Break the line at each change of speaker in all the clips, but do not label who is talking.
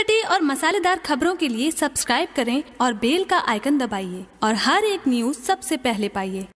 चटपटी और मसालेदार खबरों के लिए सब्सक्राइब करें और बेल का आइकन दबाइए और हर एक न्यूज़ सबसे पहले पाइए।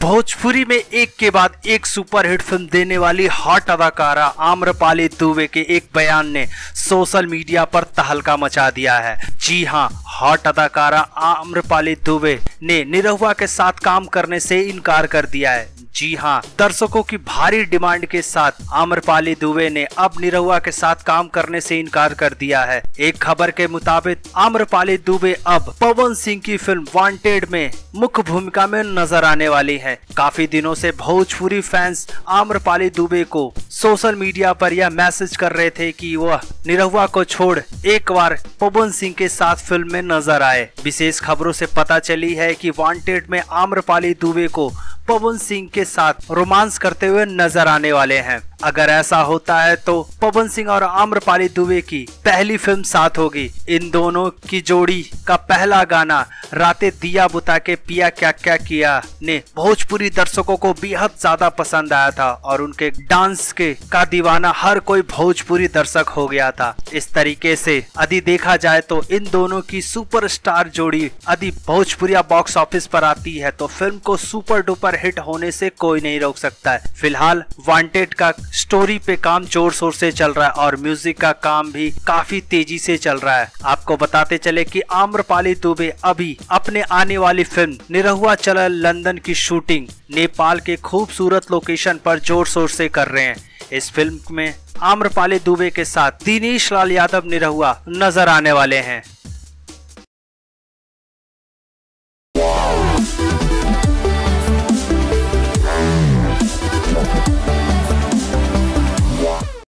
भोजपुरी में एक के बाद एक सुपरहिट फ़िल्म देने वाली हॉट अदाकारा आम्रपाली दुबे के एक बयान ने सोशल मीडिया पर तहलका मचा दिया है। जी हाँ हॉट अदाकारा आम्रपाली दुबे ने निरहुआ के साथ काम करने से इनकार कर दिया है। जी हाँ दर्शकों की भारी डिमांड के साथ आम्रपाली दुबे ने अब निरहुआ के साथ काम करने से इनकार कर दिया है। एक खबर के मुताबिक, आम्रपाली दुबे अब पवन सिंह की फ़िल्म वांटेड में मुख्य भूमिका में नज़र आने वाली है। काफ़ी दिनों से भोजपुरी फैंस आम्रपाली दुबे को सोशल मीडिया पर यह मैसेज कर रहे थे कि वह निरहुआ को छोड़ एक बार पवन सिंह के साथ फ़िल्म में नज़र आए। विशेष खबरों से पता चली है कि वांटेड में आम्रपाली दुबे को पवन सिंह के साथ रोमांस करते हुए नज़र आने वाले हैं। अगर ऐसा होता है तो पवन सिंह और आम्रपाली दुबे की पहली फ़िल्म साथ होगी। इन दोनों की जोड़ी का पहला गाना राते दिया बुता के पिया क्या क्या किया ने भोजपुरी दर्शकों को बेहद ज़्यादा पसंद आया था और उनके डांस के का दीवाना हर कोई भोजपुरी दर्शक हो गया था। इस तरीके से यदि देखा जाए तो इन दोनों की सुपरस्टार जोड़ी यदि भोजपुरिया बॉक्स ऑफ़िस पर आती है तो फ़िल्म को सुपर डुपर हिट होने से कोई नहीं रोक सकता है। फ़िलहाल वांटेड का स्टोरी पे काम ज़ोर शोर से चल रहा है और म्यूज़िक का काम भी काफ़ी तेज़ी से चल रहा है। आपको बताते चले कि आम्रपाली दुबे अभी अपने आने वाली फ़िल्म निरहुआ चला लंदन की शूटिंग नेपाल के खूबसूरत लोकेशन पर ज़ोर शोर से कर रहे हैं। इस फ़िल्म में आम्रपाली दुबे के साथ दिनेश लाल यादव निरहुआ नज़र आने वाले हैं।